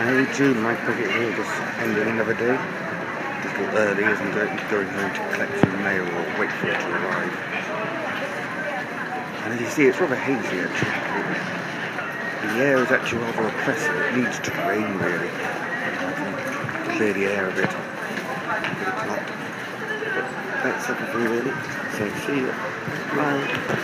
I June, Mike Peckitt here, just ending another day. Just little early as I'm going, going home to collect some mail or wait for it to arrive. And as you see, it's rather hazy actually. The air is actually rather oppressive. It needs to rain really. to clear the air a bit. A bit of. But that's everything really. So see you. Bye.